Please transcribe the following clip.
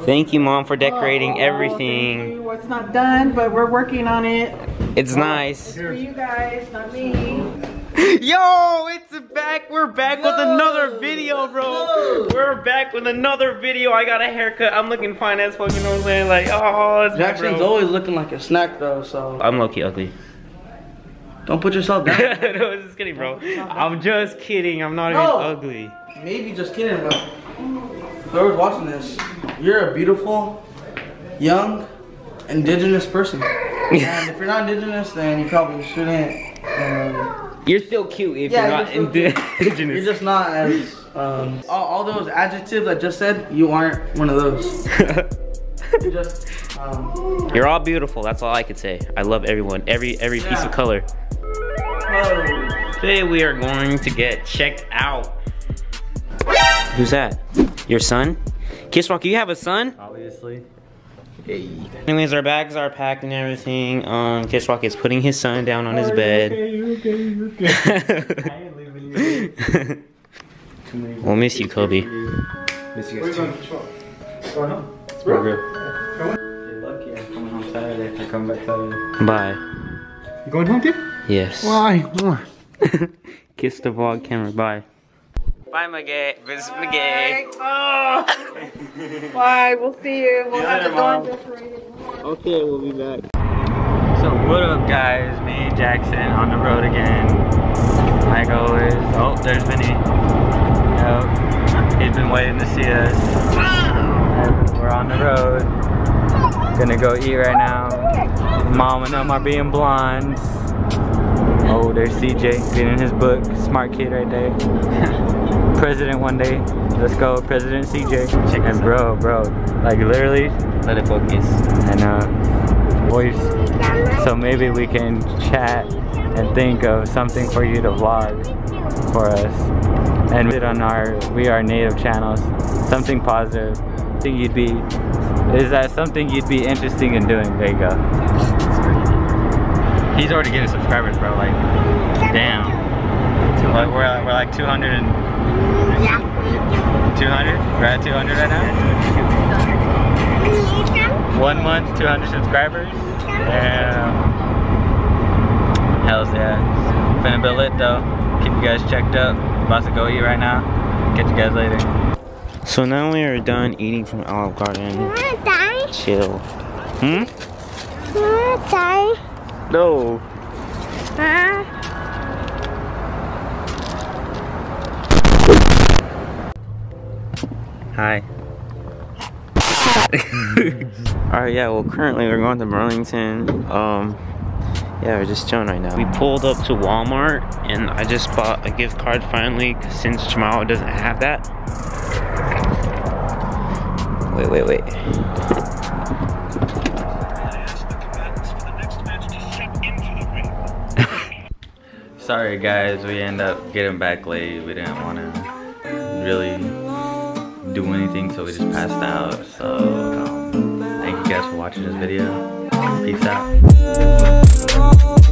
Thank you, Mom, for decorating oh, everything. It's not done, but we're working on it. It's nice. It's For you guys, not me. Yo, it's back. We're back with another video, bro. We're back with another video. I got a haircut. I'm looking fine as fuck, you know what I'm saying? Like, oh, it's Jaxon's bro. always looking like a snack though, so I'm low-key ugly. don't put yourself down. no, just kidding, bro. I'm just kidding. I'm not even ugly. Maybe just kidding, but whoever's watching this, you're a beautiful, young, indigenous person. and if you're not indigenous, then you probably shouldn't. Um, You're still cute if Yeah, you're not you're indigenous. you're just not as um, all, all those adjectives I just said. You aren't one of those. You just um, You're all beautiful. That's all I could say. I love everyone. Every every piece of color. oh, Today we are going to get checked out. Who's that? Your son? Kiss Rock, you have a son? Obviously. Hey. Anyways, our bags are packed and everything. Um, Kiss Rock is putting his son down on his bed. we'll miss you, Kobe. Miss you guys too. We're good. You're lucky. I'm coming home Saturday. I come back Saturday. Bye. You going home, kid? Yes. Why? Kiss the vlog camera. Bye. Bye, my gay. Visit my gay. Oh. Bye, we'll see you. We'll have the Mom. dorm decorated. Okay, we'll be back. So what up guys, me Jaxon on the road again. Like always. Oh, there's Vinny. Yep. He's been waiting to see us. And We're on the road. Gonna go eat right now. Mom and them are being blondes. Oh, there's CJ getting his book. Smart kid right there. President one day. Let's go, President CJ. and bro, bro, like literally, let it focus. And uh, voice. So maybe we can chat and think of something for you to vlog for us. And on our We Are Native channels. Something positive. Think you'd be, is that something you'd be interested in doing? There you go. He's already getting subscribers, bro. Like, damn. Like, we're, we're like 200 and 200? We're at 200 right now? One month, 200 subscribers? Damn. Hells yeah. Finna be lit though. Keep you guys checked up. About to go eat right now. Catch you guys later. So now we are done eating from Olive Garden. Chill. Hmm? No. Hi. Alright, yeah, well currently we're going to Burlington. Um yeah, we're just chilling right now. We pulled up to Walmart and I just bought a gift card finally since tomorrow doesn't have that. Wait, wait, wait. Sorry guys, we end up getting back late. We didn't want to really do anything, so we just passed out. So, um, thank you guys for watching this video. Peace out.